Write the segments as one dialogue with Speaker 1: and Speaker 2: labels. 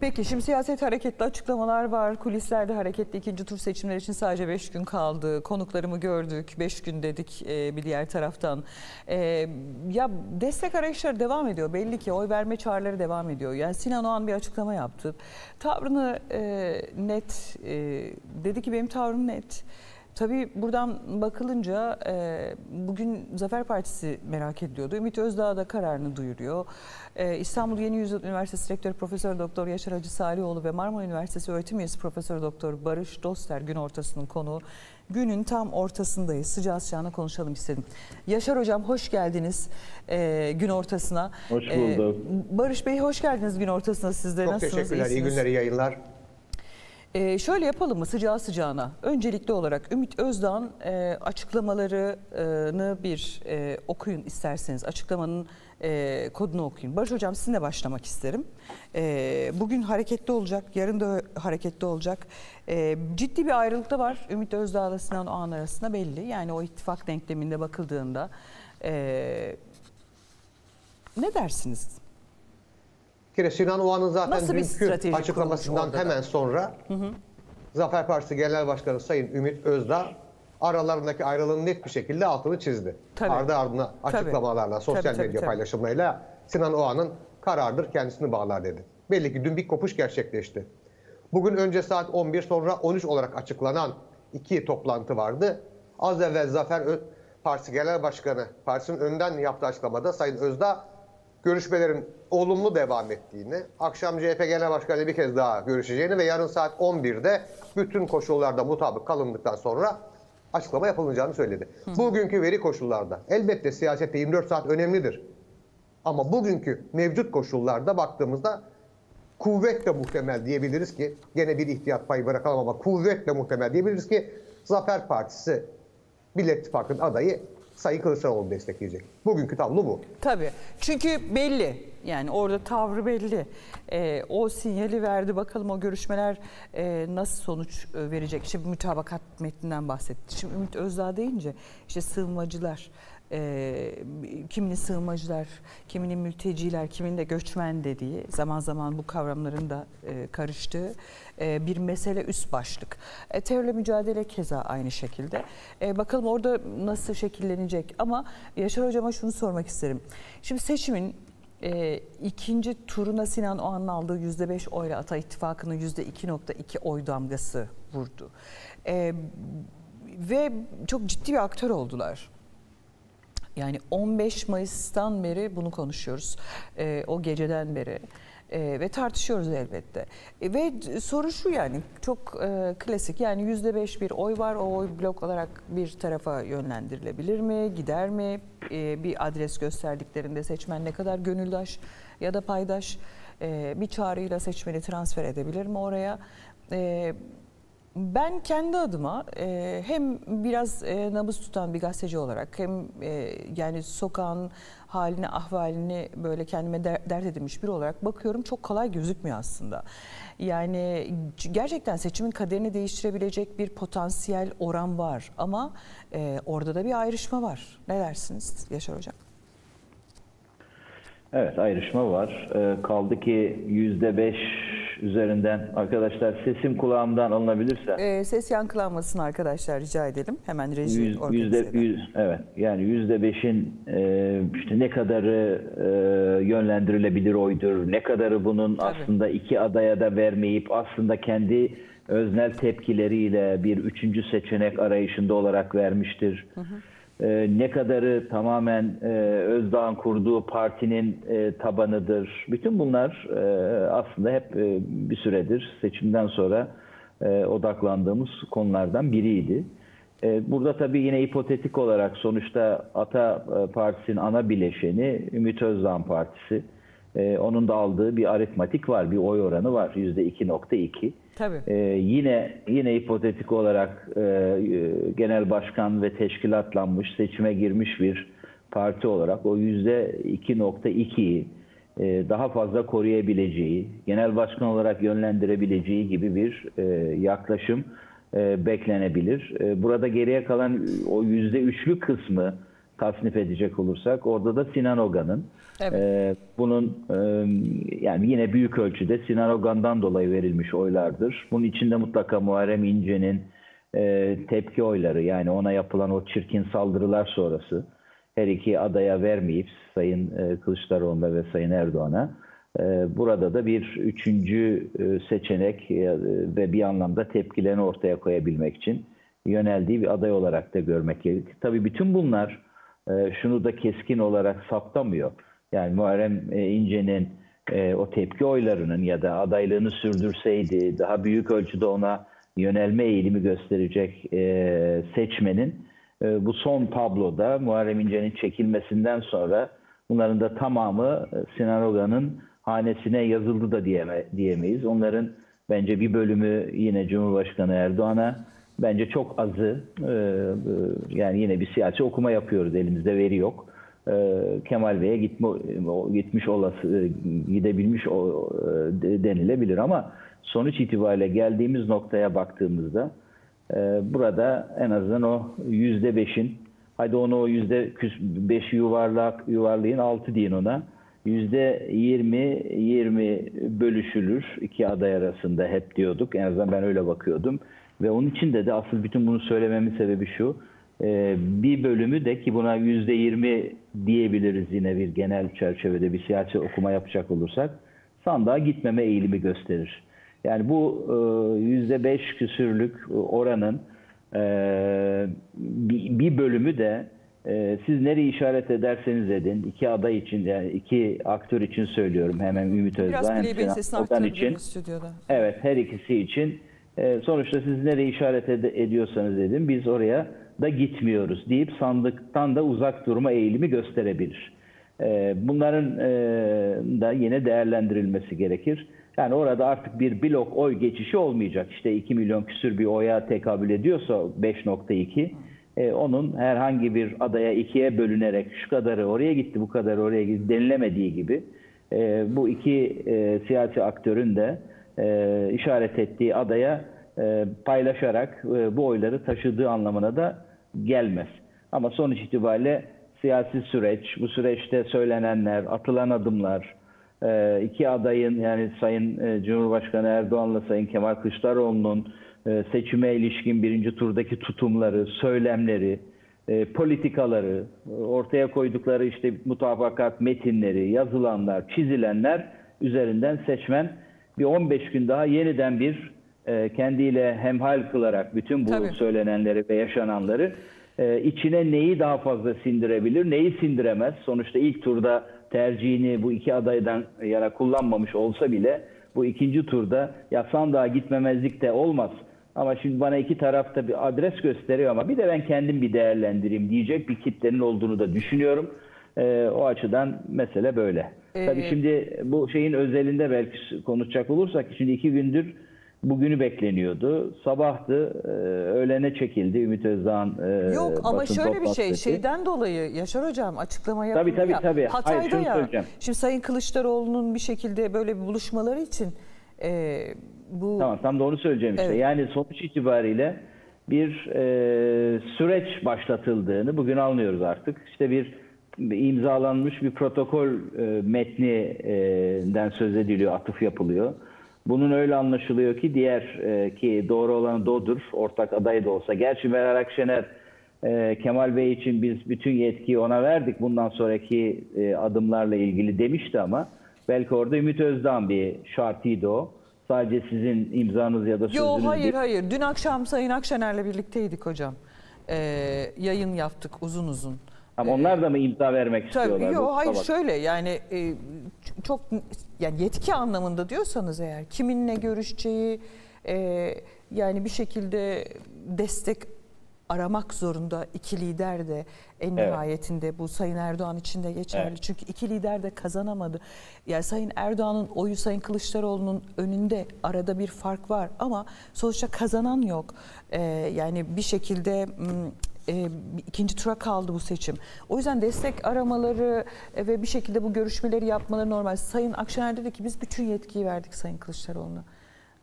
Speaker 1: Peki şimdi siyaset hareketli açıklamalar var. Kulislerde hareketli ikinci tur seçimler için sadece 5 gün kaldı. Konuklarımı gördük. 5 gün dedik e, bir diğer taraftan. E, ya destek arayışları devam ediyor. Belli ki oy verme çağrıları devam ediyor. Yani Sinan Oğan bir açıklama yaptı. Tavrını e, net e, dedi ki benim tavrım net. Tabii buradan bakılınca e, bugün Zafer Partisi merak ediliyordu. Ümit Özdağ da kararını duyuruyor. E, İstanbul Yeni Yüzyıl Üniversitesi Rektörü Profesör Doktor Yaşar Hacı Salihoğlu ve Marmara Üniversitesi öğretim üyesi Profesör Doktor Barış Doster gün ortasının konuğu. Günün tam ortasındayız. Sıcağı sıcağına konuşalım istedim. Yaşar Hocam hoş geldiniz e, gün ortasına.
Speaker 2: Hoş bulduk.
Speaker 1: E, Barış Bey hoş geldiniz gün ortasına. Siz de
Speaker 3: Çok
Speaker 1: nasılsınız?
Speaker 3: teşekkürler. İyi
Speaker 1: İyisiniz?
Speaker 3: günler, iyi yayınlar.
Speaker 1: Ee, şöyle yapalım mı sıcağı sıcağına? Öncelikli olarak Ümit Özdağ'ın e, açıklamalarını bir e, okuyun isterseniz. Açıklamanın e, kodunu okuyun. Barış Hocam sizinle başlamak isterim. E, bugün hareketli olacak, yarın da hareketli olacak. E, ciddi bir ayrılık da var Ümit Özdağ ile Sinan Oğan arasında belli. Yani o ittifak denkleminde bakıldığında. E, ne dersiniz?
Speaker 3: Kere Sinan Oğan'ın zaten
Speaker 1: Nasıl
Speaker 3: dünkü açıklamasından hemen sonra Zafer Partisi Genel Başkanı Sayın Ümit Özdağ aralarındaki ayrılığın net bir şekilde altını çizdi.
Speaker 1: Tabii.
Speaker 3: Ardı ardına açıklamalarla, sosyal
Speaker 1: Tabii, tabii,
Speaker 3: medya
Speaker 1: tabii.
Speaker 3: paylaşımlarıyla Sinan Oğan'ın karardır kendisini bağlar dedi. Belli ki dün bir kopuş gerçekleşti. Bugün önce saat 11 sonra 13 olarak açıklanan iki toplantı vardı. Az evvel Zafer Ö- Partisi Genel Başkanı partisinin önden yaptığı açıklamada Sayın Özdağ görüşmelerin olumlu devam ettiğini, akşam CHP Genel Başkanı bir kez daha görüşeceğini ve yarın saat 11'de bütün koşullarda mutabık kalındıktan sonra açıklama yapılacağını söyledi. Bugünkü veri koşullarda elbette siyasette 24 saat önemlidir. Ama bugünkü mevcut koşullarda baktığımızda kuvvetle muhtemel diyebiliriz ki gene bir ihtiyat payı bırakalım ama kuvvetle muhtemel diyebiliriz ki Zafer Partisi Millet İttifakı'nın adayı Sayın Kılıçdaroğlu destekleyecek. Bugünkü tablo bu.
Speaker 1: Tabii. Çünkü belli. Yani orada tavrı belli. Ee, o sinyali verdi. Bakalım o görüşmeler e, nasıl sonuç e, verecek? Bir mütabakat metninden bahsetti. Şimdi Ümit Özdağ deyince işte sığınmacılar, e, kiminin sığınmacılar, kiminin mülteciler, kimin de göçmen dediği zaman zaman bu kavramların da e, karıştığı e, bir mesele üst başlık. E, terörle mücadele keza aynı şekilde. E, bakalım orada nasıl şekillenecek ama Yaşar Hocama şunu sormak isterim. Şimdi seçimin e, ikinci turuna Sinan Oğan'ın aldığı %5 oyla Ata İttifakı'nın %2.2 oy damgası vurdu. E, ve çok ciddi bir aktör oldular. Yani 15 Mayıs'tan beri bunu konuşuyoruz. Ee, o geceden beri. Ee, ve tartışıyoruz elbette. E, ve soru şu yani çok e, klasik yani yüzde beş bir oy var. O oy blok olarak bir tarafa yönlendirilebilir mi? Gider mi? E, bir adres gösterdiklerinde seçmen ne kadar gönüldaş ya da paydaş e, bir çağrıyla seçmeni transfer edebilir mi oraya? E, ben kendi adıma e, hem biraz e, nabız tutan bir gazeteci olarak hem e, yani sokağın halini ahvalini böyle kendime der- dert edinmiş biri olarak bakıyorum çok kolay gözükmüyor aslında. Yani gerçekten seçimin kaderini değiştirebilecek bir potansiyel oran var ama e, orada da bir ayrışma var. Ne dersiniz Yaşar Hocam?
Speaker 2: Evet ayrışma var. Ee, kaldı ki yüzde beş üzerinden arkadaşlar sesim kulağımdan alınabilirse
Speaker 1: E, ses yankılanmasın arkadaşlar rica edelim. Hemen reji
Speaker 2: yüz- yüzde yüz, evet yani yüzde beşin e, işte ne kadarı e, yönlendirilebilir oydur, ne kadarı bunun
Speaker 1: Tabii.
Speaker 2: aslında iki adaya da vermeyip aslında kendi öznel tepkileriyle bir üçüncü seçenek arayışında olarak vermiştir. E, ne kadarı tamamen e, Özdağ'ın kurduğu partinin e, tabanıdır. Bütün bunlar e, aslında hep e, bir süredir seçimden sonra e, odaklandığımız konulardan biriydi. E, Burada tabii yine hipotetik olarak sonuçta Ata e, Partisi'nin ana bileşeni Ümit Özdağ Partisi. E, Onun da aldığı bir aritmatik var, bir oy oranı var %2.2.
Speaker 1: Tabii.
Speaker 2: Ee, yine yine hipotetik olarak e, e, genel başkan ve teşkilatlanmış seçime girmiş bir parti olarak o yüzde 2.2'yi e, daha fazla koruyabileceği, genel başkan olarak yönlendirebileceği gibi bir e, yaklaşım e, beklenebilir. E, burada geriye kalan o yüzde üçlü kısmı tasnif edecek olursak orada da Sinan Ogan'ın
Speaker 1: Evet.
Speaker 2: e, bunun e, yani yine büyük ölçüde Sinan Ogan'dan dolayı verilmiş oylardır. Bunun içinde mutlaka Muharrem İnce'nin e, tepki oyları yani ona yapılan o çirkin saldırılar sonrası her iki adaya vermeyip Sayın e, Kılıçdaroğlu'na ve Sayın Erdoğan'a e, burada da bir üçüncü e, seçenek e, ve bir anlamda tepkilerini ortaya koyabilmek için yöneldiği bir aday olarak da görmek gerekir. Tabii bütün bunlar e, şunu da keskin olarak saptamıyor. Yani Muharrem e, İnce'nin e, o tepki oylarının ya da adaylığını sürdürseydi daha büyük ölçüde ona yönelme eğilimi gösterecek e, seçmenin e, bu son tabloda Muharrem İnce'nin çekilmesinden sonra bunların da tamamı e, Sinan Ogan'ın hanesine yazıldı da diyeme, diyemeyiz. Onların bence bir bölümü yine Cumhurbaşkanı Erdoğan'a, bence çok azı e, e, yani yine bir siyasi okuma yapıyoruz elimizde veri yok. E, Kemal Bey'e gitme, gitmiş olası gidebilmiş denilebilir ama sonuç itibariyle geldiğimiz noktaya baktığımızda burada en azından o yüzde beşin hadi onu o yüzde beş yuvarlak yuvarlayın altı deyin ona. Yüzde yirmi yirmi bölüşülür iki aday arasında hep diyorduk. En azından ben öyle bakıyordum ve onun için de de asıl bütün bunu söylememin sebebi şu e, bir bölümü de ki buna yüzde yirmi diyebiliriz yine bir genel çerçevede bir siyasi okuma yapacak olursak sandığa gitmeme eğilimi gösterir. Yani bu e, yüzde beş küsürlük oranın e, bir bir bölümü de e, siz nereyi işaret ederseniz edin iki aday için yani iki aktör için söylüyorum hemen Ümit Özdağ hem Sinan Okan için.
Speaker 1: stüdyoda?
Speaker 2: Evet her ikisi için e, sonuçta siz nereye işaret ed- ediyorsanız edin biz oraya da gitmiyoruz deyip sandıktan da uzak durma eğilimi gösterebilir. E, bunların e, da yine değerlendirilmesi gerekir. Yani orada artık bir blok oy geçişi olmayacak. İşte 2 milyon küsür bir oya tekabül ediyorsa 5.2 e, onun herhangi bir adaya ikiye bölünerek şu kadarı oraya gitti bu kadarı oraya gitti denilemediği gibi e, bu iki e, siyasi aktörün de e, işaret ettiği adaya e, paylaşarak e, bu oyları taşıdığı anlamına da gelmez. Ama sonuç itibariyle siyasi süreç, bu süreçte söylenenler, atılan adımlar, e, iki adayın yani Sayın e, Cumhurbaşkanı Erdoğan'la Sayın Kemal Kılıçdaroğlu'nun e, seçime ilişkin birinci turdaki tutumları, söylemleri, e, politikaları, ortaya koydukları işte mutabakat metinleri, yazılanlar, çizilenler üzerinden seçmen bir 15 gün daha yeniden bir e, kendiyle hemhal kılarak bütün bu
Speaker 1: Tabii.
Speaker 2: söylenenleri ve yaşananları e, içine neyi daha fazla sindirebilir, neyi sindiremez. Sonuçta ilk turda tercihini bu iki adaydan yana kullanmamış olsa bile bu ikinci turda ya sandığa gitmemezlik de olmaz. Ama şimdi bana iki tarafta bir adres gösteriyor ama bir de ben kendim bir değerlendireyim diyecek bir kitlenin olduğunu da düşünüyorum. E, o açıdan mesele böyle.
Speaker 1: Ee,
Speaker 2: Tabii şimdi bu şeyin özelinde belki konuşacak olursak şimdi iki gündür bugünü bekleniyordu. Sabahtı, e, öğlene çekildi Ümit Özdağ'ın e,
Speaker 1: Yok ama şöyle bir şey şeyden dolayı Yaşar Hocam açıklama yapıldı
Speaker 2: Tabii, tabii,
Speaker 1: ya.
Speaker 2: tabii. Hayır,
Speaker 1: Hatay'da
Speaker 2: şunu
Speaker 1: ya.
Speaker 2: söyleyeceğim.
Speaker 1: Şimdi Sayın Kılıçdaroğlu'nun bir şekilde böyle bir buluşmaları için e, bu
Speaker 2: Tamam tam da onu söyleyeceğim işte.
Speaker 1: Evet.
Speaker 2: Yani sonuç itibariyle bir e, süreç başlatıldığını bugün anlıyoruz artık. İşte bir imzalanmış bir protokol e, metninden söz ediliyor, atıf yapılıyor. Bunun öyle anlaşılıyor ki diğer e, ki doğru olan da odur, ortak aday da olsa. Gerçi Meral Akşener e, Kemal Bey için biz bütün yetkiyi ona verdik bundan sonraki e, adımlarla ilgili demişti ama belki orada Ümit Özdağ'ın bir şartıydı o. Sadece sizin imzanız ya da sözünüz
Speaker 1: Yo hayır
Speaker 2: değil.
Speaker 1: hayır. Dün akşam Sayın Akşener'le birlikteydik hocam. Ee, yayın yaptık uzun uzun.
Speaker 2: Ama onlar da mı imza vermek
Speaker 1: Tabii
Speaker 2: istiyorlar?
Speaker 1: yo
Speaker 2: Bu
Speaker 1: hayır
Speaker 2: tabak.
Speaker 1: şöyle yani e, çok yani yetki anlamında diyorsanız eğer kiminle görüşeceği e, yani bir şekilde destek aramak zorunda iki lider de en
Speaker 2: Evet.
Speaker 1: nihayetinde bu Sayın Erdoğan için de geçerli.
Speaker 2: Evet.
Speaker 1: Çünkü iki lider de kazanamadı. Yani Sayın Erdoğan'ın oyu Sayın Kılıçdaroğlu'nun önünde arada bir fark var ama sonuçta kazanan yok. Ee, yani bir şekilde e, ikinci tura kaldı bu seçim. O yüzden destek aramaları e, ve bir şekilde bu görüşmeleri yapmaları normal. Sayın Akşener dedi ki biz bütün yetkiyi verdik Sayın Kılıçdaroğlu'na.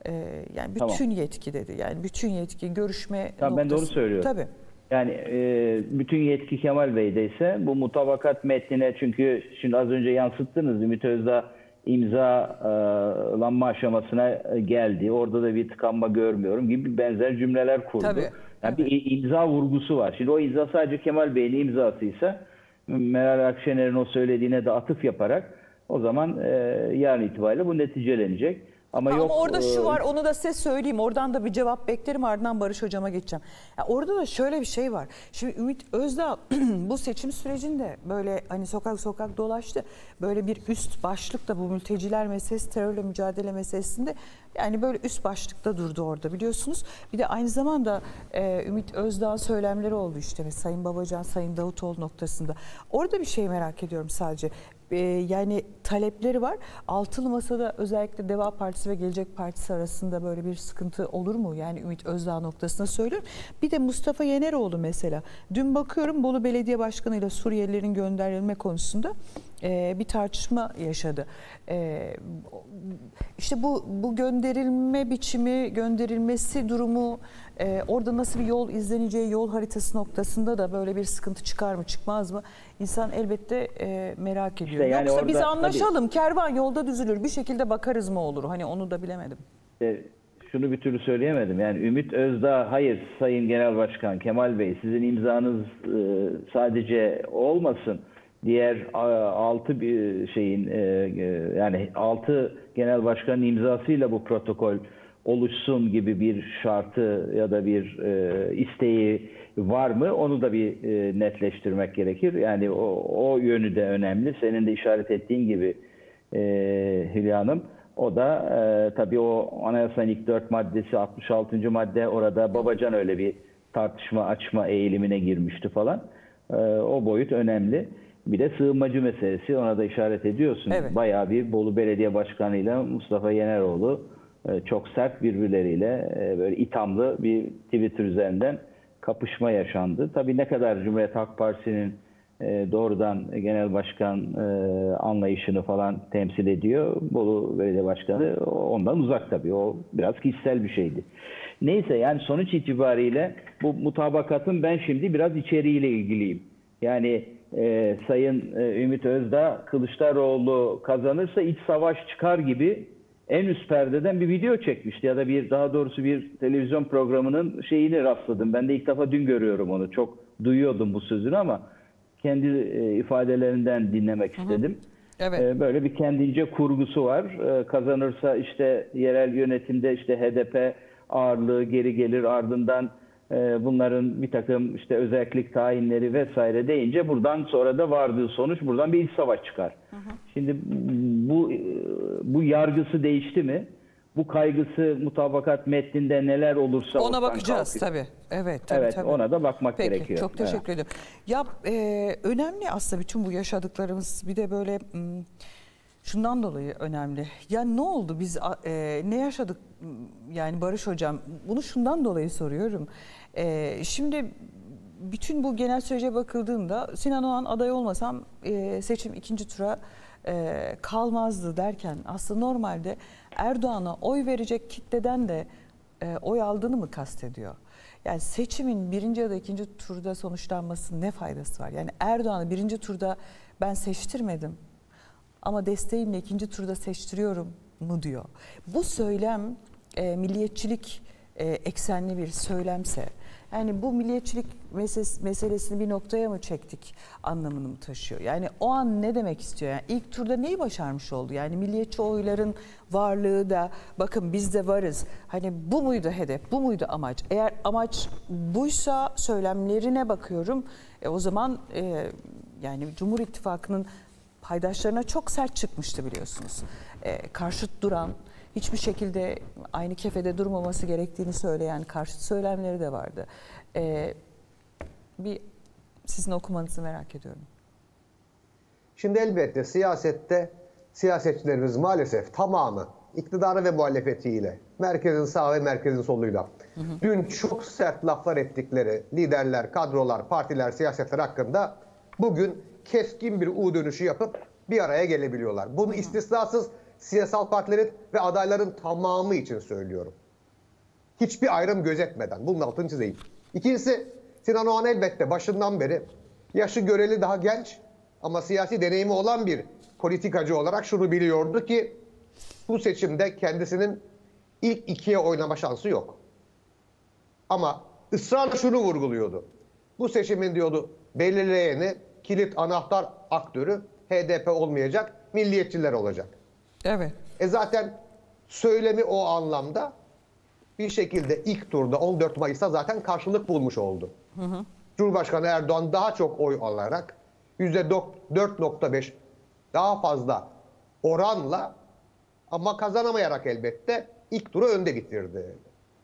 Speaker 1: Ee, yani bütün
Speaker 2: Tamam.
Speaker 1: yetki dedi. Yani bütün yetki görüşme
Speaker 2: Tamam, ben de onu
Speaker 1: noktası-
Speaker 2: söylüyorum.
Speaker 1: Tabii.
Speaker 2: Yani e, bütün yetki Kemal Bey'de ise bu mutabakat metnine çünkü şimdi az önce yansıttınız Ümit Özdağ imzalanma aşamasına geldi. Orada da bir tıkanma görmüyorum gibi benzer cümleler kurdu.
Speaker 1: Tabii,
Speaker 2: Yani bir imza vurgusu var. Şimdi o imza sadece Kemal Bey'in imzasıysa Meral Akşener'in o söylediğine de atıf yaparak o zaman e, yarın itibariyle bu neticelenecek. Ama,
Speaker 1: Ha,
Speaker 2: yok,
Speaker 1: Ama orada şu
Speaker 2: e,
Speaker 1: var onu da size söyleyeyim. Oradan da bir cevap beklerim ardından Barış Hocam'a geçeceğim. Ya orada da şöyle bir şey var. Şimdi Ümit Özdağ bu seçim sürecinde böyle hani sokak sokak dolaştı. Böyle bir üst başlıkta bu mülteciler meselesi, terörle mücadele meselesinde yani böyle üst başlıkta durdu orada biliyorsunuz. Bir de aynı zamanda e, Ümit Özdağ'ın söylemleri oldu işte Sayın Babacan, Sayın Davutoğlu noktasında. Orada bir şey merak ediyorum sadece. E, yani talepleri var. Altılı Masa'da özellikle Deva Partisi ve Gelecek Partisi arasında böyle bir sıkıntı olur mu? Yani Ümit Özdağ noktasına söylüyorum. Bir de Mustafa Yeneroğlu mesela. Dün bakıyorum Bolu Belediye Başkanı ile Suriyelilerin gönderilme konusunda e, bir tartışma yaşadı. E, işte bu bu gönderilme biçimi, gönderilmesi durumu, e, orada nasıl bir yol izleneceği, yol haritası noktasında da böyle bir sıkıntı çıkar mı, çıkmaz mı? İnsan elbette e, merak ediyor.
Speaker 2: yani
Speaker 1: Yoksa
Speaker 2: orada
Speaker 1: biz
Speaker 2: tabii-
Speaker 1: anlaşalım, kervan yolda düzülür, bir şekilde bakarız mı olur? Hani onu da bilemedim.
Speaker 2: e, şunu bir türlü söyleyemedim. Yani Ümit Özdağ, hayır Sayın Genel Başkan Kemal Bey sizin imzanız e, sadece olmasın. Diğer a, altı bir şeyin e, e, yani altı genel başkanın imzasıyla bu protokol oluşsun gibi bir şartı ya da bir e, isteği var mı? Onu da bir e, netleştirmek gerekir. Yani o, o yönü de önemli. Senin de işaret ettiğin gibi e, Hülya Hanım. O da e, tabii o anayasanın ilk dört maddesi 66. madde orada Babacan öyle bir tartışma açma eğilimine girmişti falan. E, o boyut önemli. Bir de sığınmacı meselesi ona da işaret ediyorsun.
Speaker 1: Evet.
Speaker 2: Bayağı bir Bolu Belediye Başkanı ile Mustafa Yeneroğlu e, çok sert birbirleriyle e, böyle ithamlı bir Twitter üzerinden kapışma yaşandı. Tabii ne kadar Cumhuriyet Halk Partisi'nin e, doğrudan genel başkan anlayışını falan temsil ediyor. Bolu Belediye Başkanı ondan uzak tabii. O biraz kişisel bir şeydi. Neyse yani sonuç itibariyle bu mutabakatın ben şimdi biraz içeriğiyle ilgiliyim. Yani e, Sayın e, Ümit Özdağ Kılıçdaroğlu kazanırsa iç savaş çıkar gibi en üst perdeden bir video çekmişti ya da bir daha doğrusu bir televizyon programının şeyini rastladım. Ben de ilk defa dün görüyorum onu. Çok duyuyordum bu sözünü ama kendi e, ifadelerinden dinlemek istedim.
Speaker 1: Evet.
Speaker 2: E, Böyle bir kendince kurgusu var. E, Kazanırsa işte yerel yönetimde işte HDP ağırlığı geri gelir ardından bunların bir takım işte özellik tayinleri vesaire deyince buradan sonra da vardığı sonuç buradan bir iç savaş çıkar. Şimdi bu e, bu yargısı değişti mi? Bu kaygısı mutabakat metninde neler olursa
Speaker 1: Ona bakacağız
Speaker 2: kalkıyor.
Speaker 1: tabii. Evet, tabii,
Speaker 2: Evet,
Speaker 1: tabii.
Speaker 2: ona da bakmak
Speaker 1: Peki,
Speaker 2: gerekiyor.
Speaker 1: çok teşekkür ediyorum. Ya e, önemli aslında bütün bu yaşadıklarımız bir de böyle şundan dolayı önemli. Ya ne oldu biz e, ne yaşadık yani Barış hocam bunu şundan dolayı soruyorum. E, şimdi bütün bu genel sürece bakıldığında Sinan Oğan aday olmasam e, seçim ikinci tura e, kalmazdı derken aslında normalde Erdoğan'a oy verecek kitleden de e, oy aldığını mı kastediyor? Yani seçimin birinci ya da ikinci turda sonuçlanması ne faydası var? Yani Erdoğan'ı birinci turda ben seçtirmedim ama desteğimle ikinci turda seçtiriyorum mu diyor. Bu söylem e, milliyetçilik e, eksenli bir söylemse yani bu milliyetçilik meses- meselesini bir noktaya mı çektik anlamını mı taşıyor? Yani o an ne demek istiyor? Yani ilk turda neyi başarmış oldu? Yani milliyetçi oyların varlığı da bakın biz de varız. Hani bu muydu hedef? Bu muydu amaç? Eğer amaç buysa söylemlerine bakıyorum. E, o zaman e, yani Cumhur İttifakı'nın paydaşlarına çok sert çıkmıştı biliyorsunuz. E, karşıt duran, hiçbir şekilde aynı kefede durmaması gerektiğini söyleyen karşıt söylemleri de vardı. E, bir sizin okumanızı merak ediyorum.
Speaker 3: Şimdi elbette siyasette siyasetçilerimiz maalesef tamamı iktidarı ve muhalefetiyle, merkezin sağ ve merkezin soluyla dün çok sert laflar ettikleri liderler, kadrolar, partiler, siyasetler hakkında bugün keskin bir U dönüşü yapıp bir araya gelebiliyorlar. Bunu istisnasız siyasal partilerin ve adayların tamamı için söylüyorum. Hiçbir ayrım gözetmeden. Bunun altını çizeyim. İkincisi Sinan Oğan elbette başından beri yaşı göreli daha genç ama siyasi deneyimi olan bir politikacı olarak şunu biliyordu ki bu seçimde kendisinin ilk ikiye oynama şansı yok. Ama ısrarla şunu vurguluyordu. Bu seçimin diyordu belirleyeni, kilit anahtar aktörü HDP olmayacak, milliyetçiler olacak.
Speaker 1: Evet.
Speaker 3: E zaten söylemi o anlamda bir şekilde ilk turda 14 Mayıs'ta zaten karşılık bulmuş oldu. Cumhurbaşkanı Erdoğan daha çok oy alarak %4.5 daha fazla oranla ama kazanamayarak elbette ilk turu önde bitirdi.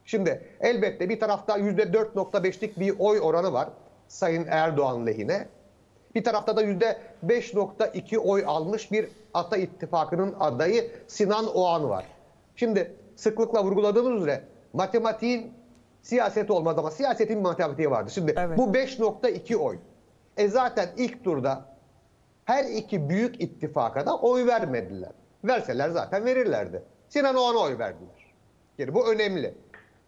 Speaker 3: Şimdi elbette bir tarafta %4.5'lik bir oy oranı var Sayın Erdoğan lehine. Bir tarafta da %5.2 oy almış bir Ata İttifakı'nın adayı Sinan Oğan var. Şimdi sıklıkla vurguladığımız üzere matematiğin siyaseti olmaz ama siyasetin matematiği vardı. Şimdi
Speaker 1: Evet.
Speaker 3: bu 5.2 oy. E zaten ilk turda her iki büyük ittifaka da oy vermediler. Verseler zaten verirlerdi. Sinan Oğan'a oy verdiler. Yani bu önemli.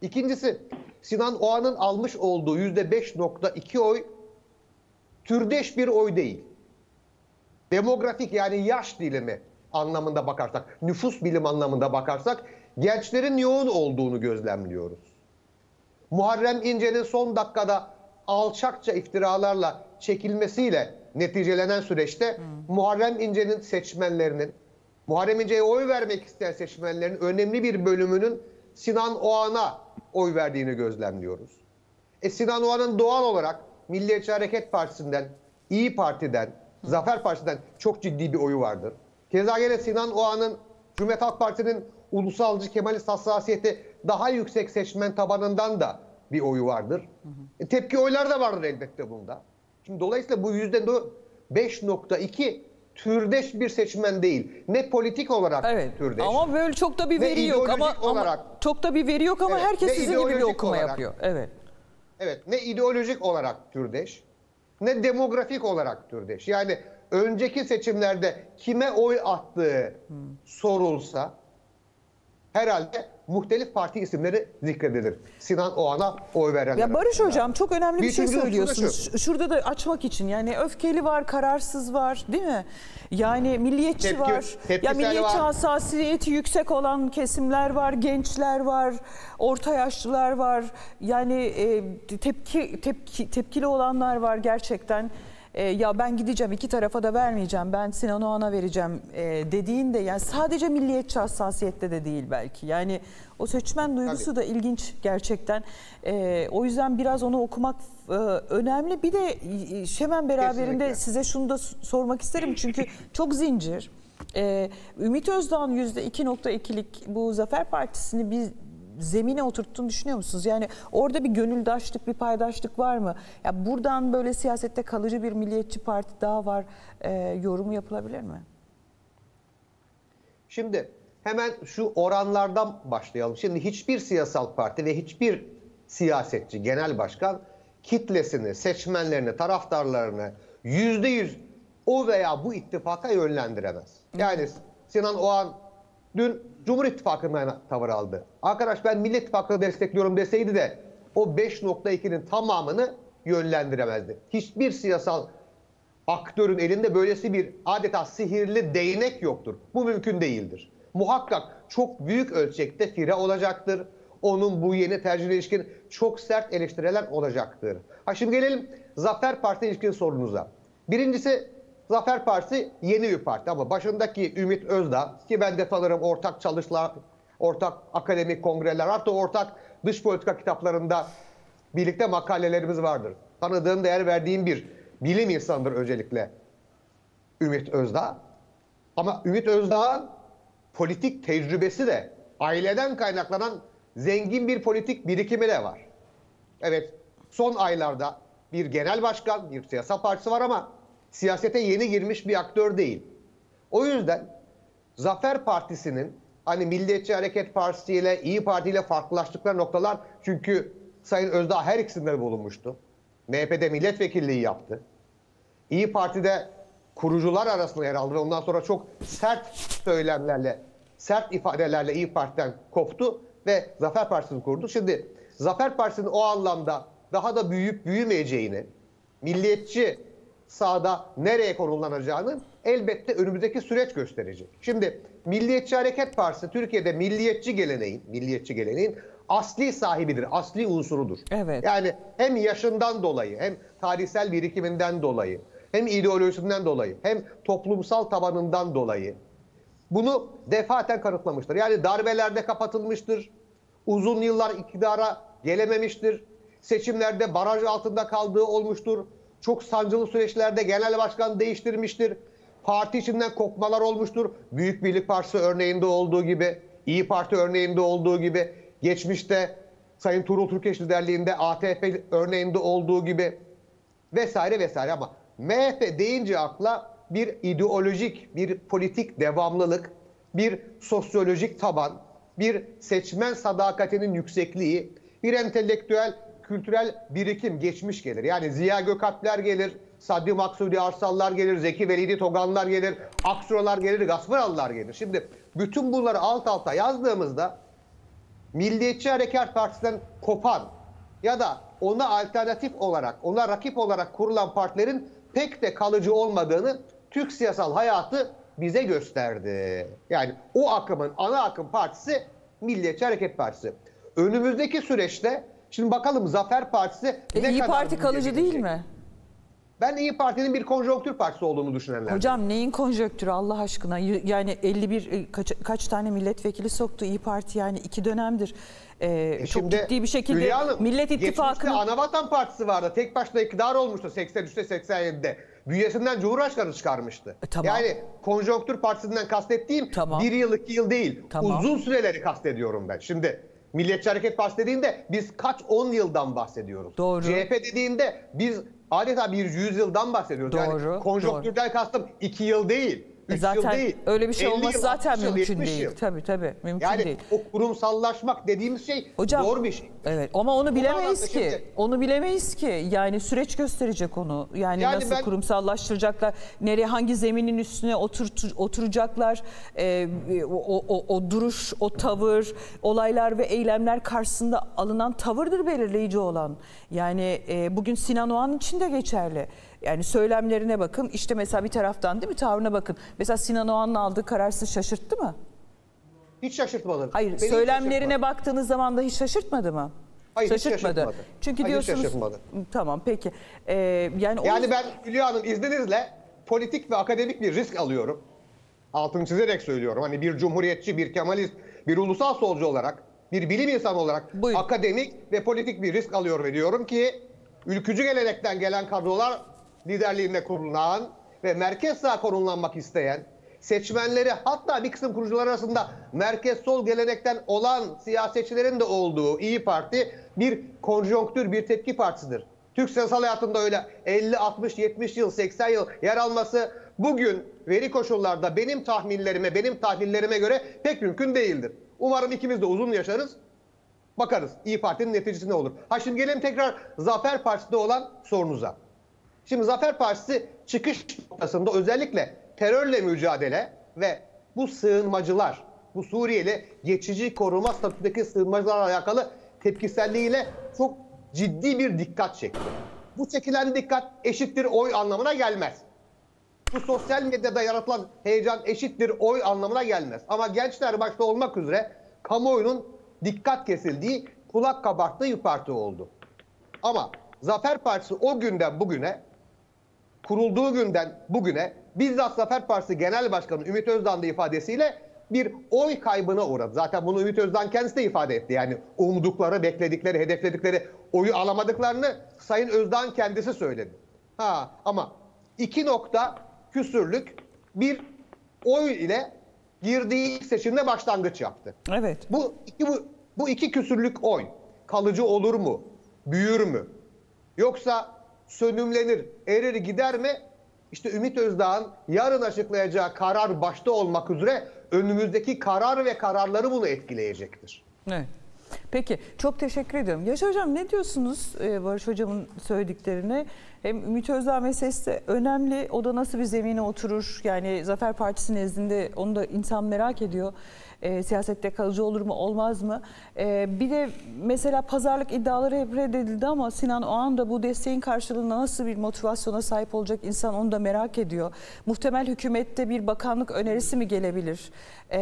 Speaker 3: İkincisi Sinan Oğan'ın almış olduğu %5.2 oy türdeş bir oy değil. Demografik yani yaş dilimi anlamında bakarsak, nüfus bilim anlamında bakarsak gençlerin yoğun olduğunu gözlemliyoruz. Muharrem İnce'nin son dakikada alçakça iftiralarla çekilmesiyle neticelenen süreçte Muharrem İnce'nin seçmenlerinin, Muharrem İnce'ye oy vermek isteyen seçmenlerin önemli bir bölümünün Sinan Oğan'a oy verdiğini gözlemliyoruz. E Sinan Oğan'ın doğal olarak Milliyetçi Hareket Partisi'nden, İyi Parti'den, Zafer Partisi'nden çok ciddi bir oyu vardır. Keza gene Sinan Oğan'ın Cumhuriyet Halk Partisi'nin ulusalcı Kemalist hassasiyeti daha yüksek seçmen tabanından da bir oyu vardır. E, tepki oylar da vardır elbette bunda. Şimdi dolayısıyla bu yüzde 5.2 türdeş bir seçmen değil. Ne politik olarak
Speaker 1: Evet.
Speaker 3: türdeş.
Speaker 1: Ama böyle çok da bir
Speaker 3: Ve
Speaker 1: veri yok ama,
Speaker 3: ideolojik
Speaker 1: ama
Speaker 3: olarak-
Speaker 1: çok da bir veri yok ama
Speaker 3: Evet,
Speaker 1: herkes sizin gibi bir okuma
Speaker 3: olarak-
Speaker 1: yapıyor. Evet.
Speaker 3: Evet ne ideolojik olarak türdeş ne demografik olarak türdeş. Yani önceki seçimlerde kime oy attığı sorulsa herhalde muhtelif parti isimleri zikredilir. Sinan Oğan'a oy verenler.
Speaker 1: Ya Barış
Speaker 3: arasında.
Speaker 1: Hocam çok önemli bir,
Speaker 3: Bir
Speaker 1: şey söylüyorsunuz.
Speaker 3: şu.
Speaker 1: Şurada da açmak için yani öfkeli var, kararsız var değil mi? Yani milliyetçi
Speaker 3: Tepki-
Speaker 1: var. Ya milliyetçi
Speaker 3: var.
Speaker 1: hassasiyeti yüksek olan kesimler var, gençler var, orta yaşlılar var. Yani e, tepki tepki tepkili olanlar var gerçekten. E, ya ben gideceğim iki tarafa da vermeyeceğim. Ben Sinan Oğan'a vereceğim e, dediğinde yani sadece milliyetçi hassasiyette de değil belki. Yani o seçmen duygusu da ilginç gerçekten. E, o yüzden biraz onu okumak e, önemli. Bir de e, Şemen beraberinde
Speaker 3: Kesinlikle.
Speaker 1: size şunu da sormak isterim çünkü çok zincir. Ee, Ümit Özdağ'ın %2.2'lik bu Zafer Partisi'ni bir zemine oturttuğunu düşünüyor musunuz? Yani orada bir gönüldaşlık, bir paydaşlık var mı? Ya buradan böyle siyasette kalıcı bir milliyetçi parti daha var e, yorumu yapılabilir mi?
Speaker 3: Şimdi hemen şu oranlardan başlayalım. Şimdi hiçbir siyasal parti ve hiçbir siyasetçi, genel başkan kitlesini, seçmenlerini, taraftarlarını yüzde yüz o veya bu ittifaka yönlendiremez. Yani Sinan Oğan dün Cumhur İttifakı'na tavır aldı. Arkadaş ben Millet İttifakı'nı destekliyorum deseydi de o 5.2'nin tamamını yönlendiremezdi. Hiçbir siyasal aktörün elinde böylesi bir adeta sihirli değnek yoktur. Bu mümkün değildir. Muhakkak çok büyük ölçekte fire olacaktır. Onun bu yeni tercihine ilişkin çok sert eleştiriler olacaktır. Ha şimdi gelelim Zafer Partisi ilişkin sorunuza. Birincisi Zafer Partisi yeni bir parti ama başındaki Ümit Özdağ ki ben de tanırım ortak çalışmalar, ortak akademik kongreler hatta ortak dış politika kitaplarında birlikte makalelerimiz vardır. Tanıdığım, değer verdiğim bir bilim insanıdır öncelikle Ümit Özdağ. Ama Ümit Özdağ'ın politik tecrübesi de aileden kaynaklanan zengin bir politik birikimi de var. Evet son aylarda bir genel başkan, bir siyasal partisi var ama siyasete yeni girmiş bir aktör değil. O yüzden Zafer Partisi'nin hani Milliyetçi Hareket Partisi ile İyi Parti ile farklılaştıkları noktalar çünkü Sayın Özdağ her ikisinde de bulunmuştu. MHP'de milletvekilliği yaptı. İyi Parti'de kurucular arasında yer aldı ve ondan sonra çok sert söylemlerle, sert ifadelerle İyi Parti'den koptu ve Zafer Partisi'ni kurdu. Şimdi Zafer Partisi'nin o anlamda daha da büyüyüp büyümeyeceğini, milliyetçi sahada nereye konumlanacağını elbette önümüzdeki süreç gösterecek. Şimdi Milliyetçi Hareket Partisi Türkiye'de milliyetçi geleneğin, milliyetçi geleneğin asli sahibidir, asli unsurudur.
Speaker 1: Evet.
Speaker 3: Yani hem yaşından dolayı, hem tarihsel birikiminden dolayı, hem ideolojisinden dolayı, hem toplumsal tabanından dolayı bunu defaten kanıtlamıştır. Yani darbelerde kapatılmıştır, uzun yıllar iktidara gelememiştir, seçimlerde baraj altında kaldığı olmuştur, çok sancılı süreçlerde genel başkan değiştirmiştir, parti içinden kopmalar olmuştur. Büyük Birlik Partisi örneğinde olduğu gibi, İyi Parti örneğinde olduğu gibi, geçmişte Sayın Tuğrul Türkeş liderliğinde ATP örneğinde olduğu gibi vesaire vesaire ama MHP deyince akla bir ideolojik, bir politik devamlılık, bir sosyolojik taban, bir seçmen sadakatinin yüksekliği, bir entelektüel, kültürel birikim geçmiş gelir. Yani Ziya Gökalpler gelir, Sadri Maksudi Arsallar gelir, Zeki Velidi Toganlar gelir, Aksuralar gelir, Gaspıralılar gelir. Şimdi bütün bunları alt alta yazdığımızda Milliyetçi Hareket Partisi'nden kopan ya da ona alternatif olarak, ona rakip olarak kurulan partilerin pek de kalıcı olmadığını Türk siyasal hayatı bize gösterdi. Yani o akımın ana akım partisi Milliyetçi Hareket Partisi. Önümüzdeki süreçte şimdi bakalım Zafer Partisi
Speaker 1: E,
Speaker 3: ne
Speaker 1: İyi
Speaker 3: kadar
Speaker 1: Parti kalıcı değil mi?
Speaker 3: Ben İyi Parti'nin bir konjonktür partisi olduğunu düşünenler.
Speaker 1: Hocam neyin konjöktürü Allah aşkına? Yani 51 e, kaç, kaç tane milletvekili soktu İyi Parti yani iki dönemdir. Ee, çok
Speaker 3: Şimdi
Speaker 1: ciddi bir şekilde
Speaker 3: Hülya Hanım,
Speaker 1: Millet İttifakı'nın
Speaker 3: Anavatan Partisi vardı. Tek başına iktidar olmuştu 83'te 87'de. Bünyesinden Cumhurbaşkanı çıkarmıştı.
Speaker 1: E, tamam.
Speaker 3: Yani konjonktür partisinden kastettiğim
Speaker 1: Tamam.
Speaker 3: bir yıl iki yıl değil.
Speaker 1: Tamam.
Speaker 3: Uzun süreleri kastediyorum ben. Şimdi Milliyetçi Hareket Partisi dediğinde biz kaç on yıldan bahsediyoruz.
Speaker 1: Doğru.
Speaker 3: CHP dediğinde biz adeta bir yüzyıldan bahsediyoruz.
Speaker 1: Doğru,
Speaker 3: Yani konjonktürden kastım iki yıl değil.
Speaker 1: E
Speaker 3: Üç yıl
Speaker 1: zaten
Speaker 3: değil.
Speaker 1: öyle bir şey
Speaker 3: 50
Speaker 1: olması
Speaker 3: yıl,
Speaker 1: zaten
Speaker 3: 60 yıl,
Speaker 1: mümkün
Speaker 3: 70
Speaker 1: değil.
Speaker 3: yıl.
Speaker 1: Tabii tabii mümkün
Speaker 3: Yani
Speaker 1: değil.
Speaker 3: o kurumsallaşmak dediğimiz şey
Speaker 1: Hocam,
Speaker 3: zor bir şey.
Speaker 1: Evet ama onu bilemeyiz ki.
Speaker 3: şimdi-
Speaker 1: Onu bilemeyiz ki. Yani süreç gösterecek onu. Yani,
Speaker 3: Yani
Speaker 1: nasıl
Speaker 3: ben-
Speaker 1: kurumsallaştıracaklar, nereye hangi zeminin üstüne oturtu- oturacaklar, e, o, o, o duruş, o tavır, olaylar ve eylemler karşısında alınan tavırdır belirleyici olan. Yani e, bugün Sinan Oğan için de geçerli. Yani söylemlerine bakın. İşte mesela bir taraftan değil mi tavrına bakın. Mesela Sinan Oğan'ın aldığı karar sizi şaşırttı mı?
Speaker 3: Hiç şaşırtmadı.
Speaker 1: Hayır,
Speaker 3: Beni hiç
Speaker 1: söylemlerine
Speaker 3: şaşırtmadı.
Speaker 1: baktığınız zaman da hiç şaşırtmadı mı?
Speaker 3: Hayır, hiç
Speaker 1: şaşırtmadı.
Speaker 3: şaşırtmadı.
Speaker 1: Çünkü
Speaker 3: Hayır, hiç
Speaker 1: diyorsunuz
Speaker 3: şaşırtmadı.
Speaker 1: tamam peki. Ee, yani o
Speaker 3: Yani ben Hülya Hanım izninizle politik ve akademik bir risk alıyorum. Altını çizerek söylüyorum. Hani bir cumhuriyetçi, bir kemalist, bir ulusal solcu olarak, bir bilim insanı olarak
Speaker 1: Buyurun.
Speaker 3: akademik ve politik bir risk alıyor ve diyorum ki ülkücü gelenekten gelen kadrolar liderliğinde kurulan ve merkez sağ konumlanmak isteyen seçmenleri hatta bir kısım kurucular arasında merkez sol gelenekten olan siyasetçilerin de olduğu İyi Parti bir konjonktür, bir tepki partisidir. Türk siyasal hayatında öyle 50, 60, 70 yıl, 80 yıl yer alması bugün veri koşullarda benim tahminlerime, benim tahlillerime göre pek mümkün değildir. Umarım ikimiz de uzun yaşarız. Bakarız İyi Parti'nin neticesi ne olur. Ha şimdi gelelim tekrar Zafer Partisi'de olan sorunuza. Şimdi Zafer Partisi çıkış noktasında özellikle terörle mücadele ve bu sığınmacılar, bu Suriyeli geçici koruma statüdeki sığınmacılarla alakalı tepkiselliğiyle çok ciddi bir dikkat çekti. Bu çekilen dikkat eşittir oy anlamına gelmez. Bu sosyal medyada yaratılan heyecan eşittir oy anlamına gelmez. Ama gençler başta olmak üzere kamuoyunun dikkat kesildiği, kulak kabarttığı bir parti oldu. Ama Zafer Partisi o günden bugüne, kurulduğu günden bugüne bizzat Zafer Partisi Genel Başkanı Ümit Özdağ'ın da ifadesiyle bir oy kaybına uğradı. Zaten bunu Ümit Özdağ kendisi de ifade etti. Yani umdukları, bekledikleri, hedefledikleri oyu alamadıklarını Sayın Özdağ'ın kendisi söyledi. Ha ama iki nokta küsürlük bir oy ile girdiği ilk seçimde başlangıç yaptı.
Speaker 1: evet.
Speaker 3: Bu iki, bu, bu iki küsürlük oy kalıcı olur mu? Büyür mü? Yoksa sönümlenir, erir gider mi? İşte Ümit Özdağ'ın yarın açıklayacağı karar başta olmak üzere önümüzdeki karar ve kararları bunu etkileyecektir.
Speaker 1: Evet. Peki çok teşekkür ediyorum. Yaşar Hocam ne diyorsunuz e, Barış Hocam'ın söylediklerine? Hem Ümit Özdağ meselesi de önemli. O da nasıl bir zemine oturur? Yani Zafer Partisi nezdinde onu da insan merak ediyor. e, siyasette kalıcı olur mu olmaz mı? E, bir de mesela pazarlık iddiaları hep reddedildi ama Sinan Oğan da bu desteğin karşılığında nasıl bir motivasyona sahip olacak insan onu da merak ediyor. Muhtemel hükümette bir bakanlık önerisi mi gelebilir? E,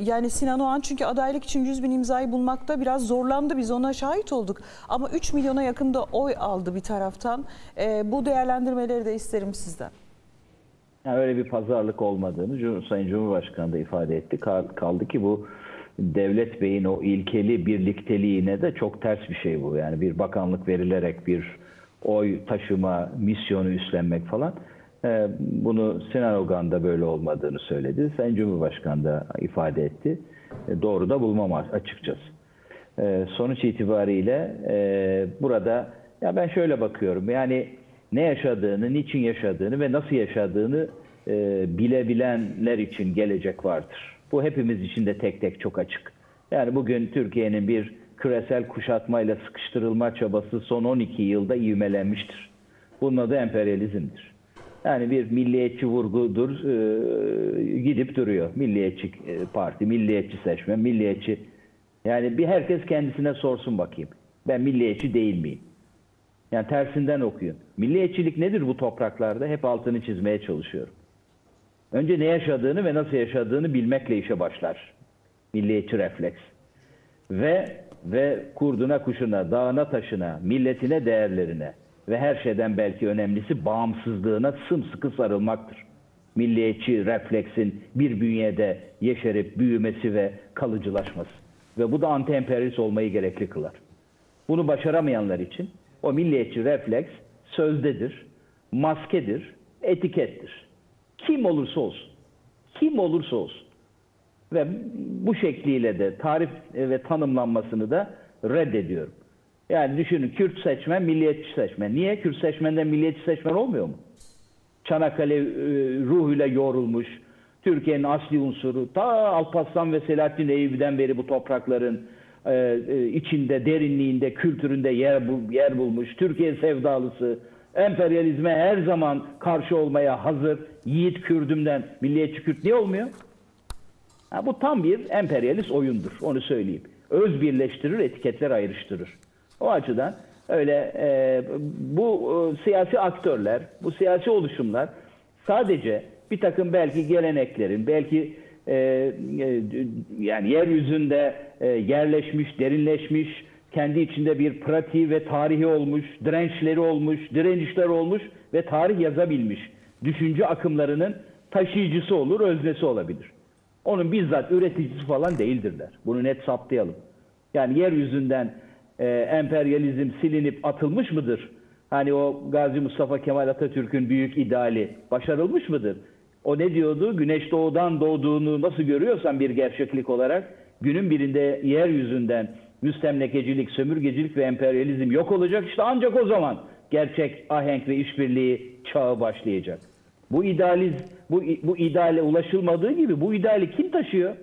Speaker 1: yani Sinan Oğan çünkü adaylık için 100 bin imzayı bulmakta biraz zorlandı biz ona şahit olduk. Ama 3 milyona yakında oy aldı bir taraftan. E, bu değerlendirmeleri de isterim sizden.
Speaker 2: Yani öyle bir pazarlık olmadığını Sayın Cumhurbaşkanı da ifade etti. Kal- Kaldı ki bu Devlet Bey'in o ilkeli birlikteliğine de çok ters bir şey bu. Yani bir bakanlık verilerek bir oy taşıma misyonu üstlenmek falan. Ee, Bunu Sinan Ogan da böyle olmadığını söyledi. Sayın Cumhurbaşkanı da ifade etti. E, Doğru da bulmam açıkçası. Ee, sonuç itibariyle e, burada ya ben şöyle bakıyorum yani ne yaşadığını, niçin yaşadığını ve nasıl yaşadığını e, bilebilenler için gelecek vardır. Bu hepimiz için de tek tek çok açık. Yani bugün Türkiye'nin bir küresel kuşatmayla sıkıştırılma çabası son 12 yılda ivmelenmiştir. Bunun adı emperyalizmdir. Yani bir milliyetçi vurgudur, e, gidip duruyor. Milliyetçi parti, milliyetçi seçmen, milliyetçi yani bir herkes kendisine sorsun bakayım. Ben milliyetçi değil miyim? Yani tersinden okuyun. Milliyetçilik nedir bu topraklarda? Hep altını çizmeye çalışıyorum. Önce ne yaşadığını ve nasıl yaşadığını bilmekle işe başlar. Milliyetçi refleks. Ve ve kurduna kuşuna, dağına taşına, milletine, değerlerine ve her şeyden belki önemlisi bağımsızlığına sımsıkı sarılmaktır. Milliyetçi refleksin bir bünyede yeşerip büyümesi ve kalıcılaşması. Ve bu da anti-emperyalist olmayı gerekli kılar. Bunu başaramayanlar için o milliyetçi refleks sözdedir, maskedir, etikettir. Kim olursa olsun. Kim olursa olsun. Ve bu şekliyle de tarif ve tanımlanmasını da reddediyorum. Yani düşünün Kürt seçmen, milliyetçi seçmen. Niye? Kürt seçmenden milliyetçi seçmen olmuyor mu? Çanakkale e, ruhuyla yoğrulmuş, Türkiye'nin asli unsuru, ta Alparslan ve Selahattin Eyyubi'den beri bu toprakların e, e, içinde, derinliğinde, kültüründe yer, bul, yer bulmuş, Türkiye sevdalısı, emperyalizme her zaman karşı olmaya hazır, yiğit Kürdümden milliyetçi Kürt niye olmuyor? Ha, bu tam bir emperyalist oyundur, onu söyleyeyim. Öz birleştirir, etiketler ayrıştırır. O açıdan öyle e, bu e, siyasi aktörler, bu siyasi oluşumlar sadece bir takım belki geleneklerin, belki e, e, yani yeryüzünde e, yerleşmiş, derinleşmiş, kendi içinde bir pratiği ve tarihi olmuş, dirençleri olmuş, direnişler olmuş ve tarih yazabilmiş düşünce akımlarının taşıyıcısı olur, öznesi olabilir. Onun bizzat üreticisi falan değildirler. Bunu net saptayalım. Yani yeryüzünden e, emperyalizm silinip atılmış mıdır? Hani o Gazi Mustafa Kemal Atatürk'ün büyük ideali başarılmış mıdır? O ne diyordu? Güneş doğudan doğduğunu nasıl görüyorsan bir gerçeklik olarak günün birinde yeryüzünden müstemlekecilik, sömürgecilik ve emperyalizm yok olacak. İşte ancak o zaman gerçek ahenk ve işbirliği çağı başlayacak. Bu idealiz, bu, bu ideale ulaşılmadığı gibi bu ideali kim taşıyor?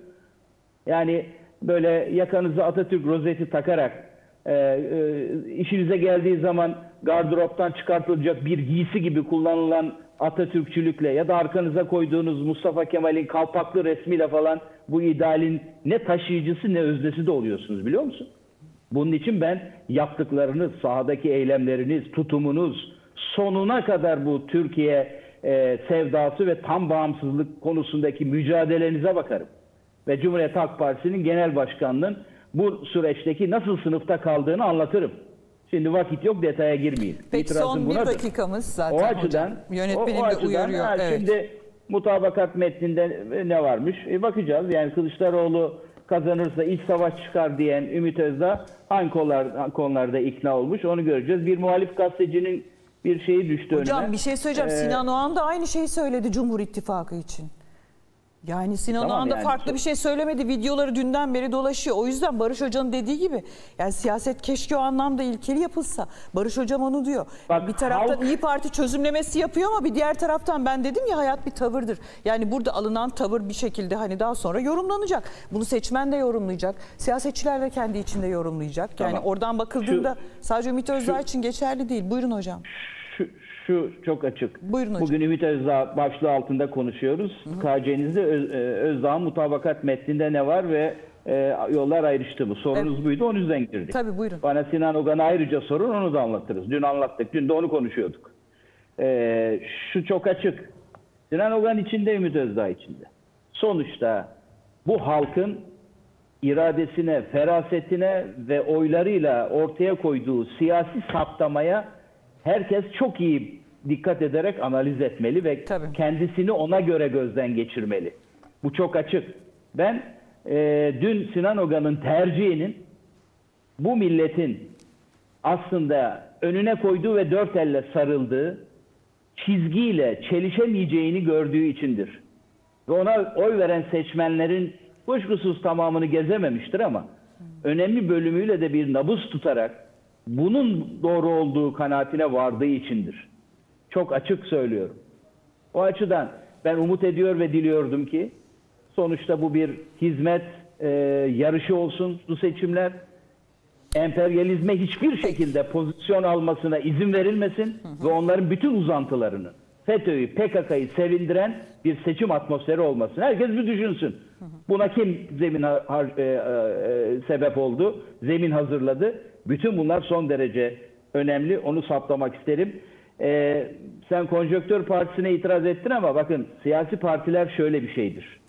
Speaker 2: Yani böyle yakanıza Atatürk rozeti takarak e, e, işinize geldiği zaman gardıroptan çıkartılacak bir giysi gibi kullanılan Atatürkçülükle ya da arkanıza koyduğunuz Mustafa Kemal'in kalpaklı resmiyle falan bu idealin ne taşıyıcısı ne öznesi de oluyorsunuz biliyor musun? Bunun için ben yaptıklarınız, sahadaki eylemleriniz, tutumunuz sonuna kadar bu Türkiye e, sevdası ve tam bağımsızlık konusundaki mücadelenize bakarım. Ve Cumhuriyet Halk Partisi'nin genel başkanının bu süreçteki nasıl sınıfta kaldığını anlatırım. Şimdi vakit yok detaya girmeyeyim.
Speaker 1: Peki
Speaker 2: İtirazım
Speaker 1: son bir
Speaker 2: bunadır.
Speaker 1: dakikamız zaten
Speaker 2: O açıdan,
Speaker 1: hocam. Yönetmenim
Speaker 2: o, o
Speaker 1: de
Speaker 2: açıdan,
Speaker 1: uyarıyor.
Speaker 2: ha,
Speaker 1: evet.
Speaker 2: Şimdi mutabakat metninde ne varmış? E, bakacağız. Yani Kılıçdaroğlu kazanırsa iç savaş çıkar diyen Ümit Özdağ hangi konular, konularda ikna olmuş onu göreceğiz. Bir muhalif gazetecinin bir şeyi düştü önüme.
Speaker 1: Hocam bir şey söyleyeceğim.
Speaker 2: Ee,
Speaker 1: Sinan Oğan da aynı şeyi söyledi Cumhur İttifakı için. Yani Sinan
Speaker 2: Tamam
Speaker 1: Oğan da
Speaker 2: yani
Speaker 1: farklı
Speaker 2: çok-
Speaker 1: bir şey söylemedi. Videoları dünden beri dolaşıyor. O yüzden Barış Hoca'nın dediği gibi yani siyaset keşke o anlamda ilkeli yapılsa. Barış Hocam onu diyor.
Speaker 2: Bak,
Speaker 1: bir taraftan
Speaker 2: halk-
Speaker 1: İyi Parti çözümlemesi yapıyor ama bir diğer taraftan ben dedim ya hayat bir tavırdır. Yani burada alınan tavır bir şekilde hani daha sonra yorumlanacak. Bunu seçmen de yorumlayacak. Siyasetçiler de kendi içinde yorumlayacak. Yani
Speaker 2: Tamam.
Speaker 1: oradan bakıldığında sadece Ümit Özdağ için geçerli değil. Buyurun hocam.
Speaker 2: Şu, çok açık.
Speaker 1: Buyurun hocam.
Speaker 2: Bugün Ümit Özdağ başlığı altında konuşuyoruz. KC'nizde Öz, e, Özdağ'ın mutabakat metninde ne var ve e, yollar ayrıştı mı? Sorunuz buydu, onun yüzden girdik.
Speaker 1: Tabii buyurun.
Speaker 2: Bana Sinan Ogan'ı ayrıca sorun, onu da anlatırız. Dün anlattık, dün de onu konuşuyorduk. E, şu çok açık. Sinan Ogan içinde, Ümit Özdağ içinde. Sonuçta bu halkın iradesine, ferasetine ve oylarıyla ortaya koyduğu siyasi saptamaya herkes çok iyi dikkat ederek analiz etmeli ve
Speaker 1: Tabii.
Speaker 2: kendisini ona göre gözden geçirmeli. Bu çok açık. Ben e, dün Sinan Ogan'ın tercihinin bu milletin aslında önüne koyduğu ve dört elle sarıldığı çizgiyle çelişemeyeceğini gördüğü içindir. Ve ona oy veren seçmenlerin kuşkusuz tamamını gezememiştir ama önemli bölümüyle de bir nabız tutarak bunun doğru olduğu kanaatine vardığı içindir. Çok açık söylüyorum. O açıdan ben umut ediyor ve diliyordum ki sonuçta bu bir hizmet e, yarışı olsun bu seçimler. Emperyalizme hiçbir şekilde pozisyon almasına izin verilmesin ve onların bütün uzantılarını FETÖ'yü, PKK'yı sevindiren bir seçim atmosferi olmasın. Herkes bir düşünsün. Buna kim zemin har- e, e, e, sebep oldu? Zemin hazırladı. Bütün bunlar son derece önemli. Onu saptamak isterim. E, sen konjöktör partisine itiraz ettin ama bakın siyasi partiler şöyle bir şeydir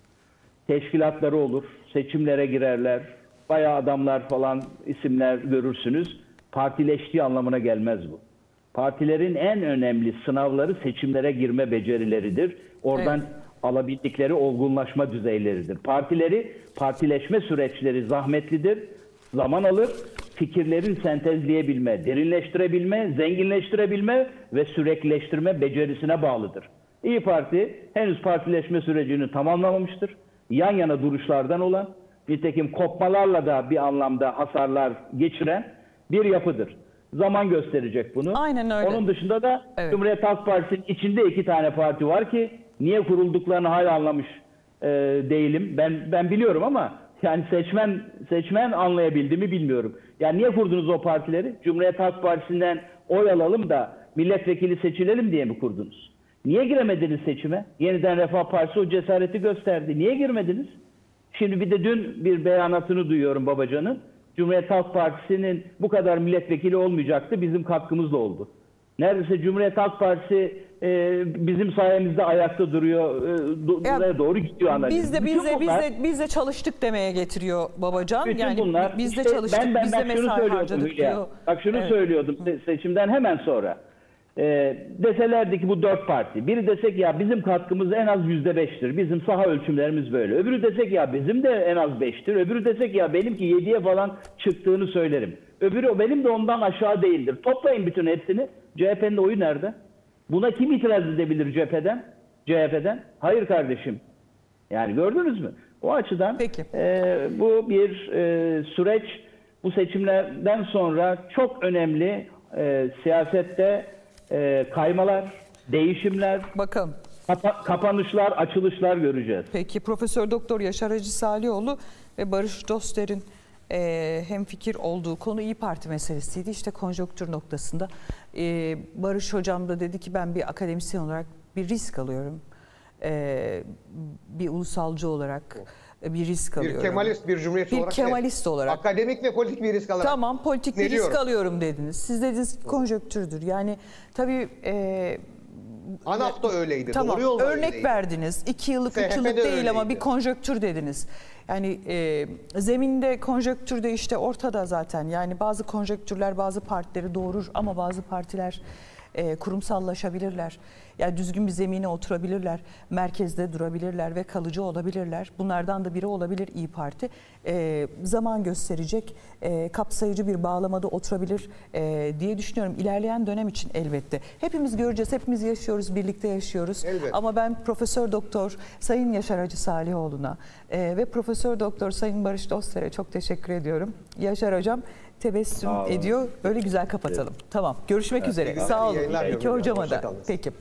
Speaker 2: teşkilatları olur, seçimlere girerler, bayağı adamlar falan isimler görürsünüz. Partileştiği anlamına gelmez bu. Partilerin en önemli sınavları seçimlere girme becerileridir. Oradan
Speaker 1: Evet.
Speaker 2: alabildikleri olgunlaşma düzeyleridir. Partileri, partileşme süreçleri zahmetlidir, zaman alır. Fikirlerin sentezleyebilme, derinleştirebilme, zenginleştirebilme ve süreklileştirme becerisine bağlıdır. İyi Parti henüz partileşme sürecini tamamlamamıştır. Yan yana duruşlardan olan, nitekim kopmalarla da bir anlamda hasarlar geçiren bir yapıdır. Zaman gösterecek bunu.
Speaker 1: Aynen öyle.
Speaker 2: Onun dışında da
Speaker 1: Evet.
Speaker 2: Cumhuriyet Halk Partisi'nin içinde iki tane parti var ki niye kurulduklarını hala anlamış e, değilim. Ben ben biliyorum ama yani seçmen seçmen anlayabildi mi bilmiyorum. Yani niye kurdunuz o partileri? Cumhuriyet Halk Partisi'nden oy alalım da milletvekili seçilelim diye mi kurdunuz? Niye giremediniz seçime? Yeniden Refah Partisi o cesareti gösterdi. Niye girmediniz? Şimdi bir de dün bir beyanatını duyuyorum Babacan'ın. Cumhuriyet Halk Partisi'nin bu kadar milletvekili olmayacaktı. Bizim katkımızla oldu. Neredeyse Cumhuriyet Halk Partisi e, bizim sayemizde ayakta duruyor. E, do-
Speaker 1: Ya,
Speaker 2: buraya doğru gidiyor analiz.
Speaker 1: Biz de biz de biz
Speaker 2: bunlar-
Speaker 1: de biz de çalıştık demeye getiriyor babacan.
Speaker 2: bütün
Speaker 1: yani
Speaker 2: bunlar
Speaker 1: biz de
Speaker 2: işte
Speaker 1: çalıştık,
Speaker 2: ben, ben,
Speaker 1: biz
Speaker 2: ben
Speaker 1: de
Speaker 2: şunu
Speaker 1: mesai
Speaker 2: söylüyordum
Speaker 1: harcadık
Speaker 2: Hülya.
Speaker 1: diyor.
Speaker 2: Bak şunu
Speaker 1: Evet.
Speaker 2: söylüyordum se- seçimden hemen sonra. Ee, deselerdi ki bu dört parti. Biri desek ya bizim katkımız en az yüzde beştir. Bizim saha ölçümlerimiz böyle. Öbürü desek ya bizim de en az beştir. Öbürü desek ya benimki yediye falan çıktığını söylerim. Öbürü benim de ondan aşağı değildir. Toplayın bütün hepsini. CHP'nin oyu nerede? Buna kim itiraz edebilir CHP'den? CHP'den? Hayır kardeşim. Yani gördünüz mü? O açıdan
Speaker 1: Peki.
Speaker 2: e, bu bir e, süreç. Bu seçimlerden sonra çok önemli e, siyasette e, kaymalar, değişimler,
Speaker 1: Bakalım.
Speaker 2: kapa- kapanışlar, açılışlar göreceğiz.
Speaker 1: Peki Profesör Doktor Yaşar Hacı Salioğlu ve Barış Doster'in e, hem fikir olduğu konu İyi Parti meselesiydi. İşte konjonktür noktasında e, Barış Hocam da dedi ki ben bir akademisyen olarak bir risk alıyorum. E, bir ulusalcı olarak bir risk
Speaker 3: Bir
Speaker 1: alıyorum.
Speaker 3: Kemalist bir cumhuriyetçi
Speaker 1: Bir
Speaker 3: olarak
Speaker 1: Kemalist
Speaker 3: değil.
Speaker 1: olarak.
Speaker 3: Akademik ve politik bir risk alarak.
Speaker 1: Tamam politik bir risk alıyorum dediniz. Siz dediniz ki konjonktürdür. Yani tabii e,
Speaker 3: ANAP da öyleydi.
Speaker 1: Tamam
Speaker 3: Doğru yolda
Speaker 1: örnek
Speaker 3: öyleydi.
Speaker 1: verdiniz. İki yıllık, üç yıllık
Speaker 3: de
Speaker 1: değil ama
Speaker 3: öyleydi.
Speaker 1: bir konjöktür dediniz. Yani e, zeminde konjöktürde işte ortada zaten. Yani bazı konjöktürler bazı partileri doğurur ama bazı partiler e, kurumsallaşabilirler. Yani düzgün bir zemine oturabilirler. Merkezde durabilirler ve kalıcı olabilirler. Bunlardan da biri olabilir İyi Parti. E, zaman gösterecek, e, kapsayıcı bir bağlamada oturabilir e, diye düşünüyorum. İlerleyen dönem için elbette. Hepimiz göreceğiz, hepimiz yaşıyoruz, birlikte yaşıyoruz.
Speaker 3: Elbette.
Speaker 1: Ama ben Profesör Doktor Sayın Yaşar Hacı Salihoğlu'na e, ve Profesör Doktor Sayın Barış Doster'e çok teşekkür ediyorum. Yaşar Hocam tebessüm ediyor. Böyle güzel kapatalım. Tamam. Görüşmek üzere.
Speaker 3: güzel
Speaker 1: Sağ olun.
Speaker 3: diliyorum.
Speaker 1: hocama da. Peki.